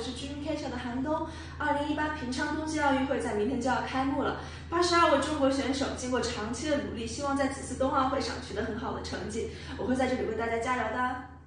我是 Dreamcatcher 的韩东。二零一八平昌冬季奥运会在明天就要开幕了，八十二位中国选手经过长期的努力，希望在此次冬奥会上取得很好的成绩。我会在这里为大家加油的。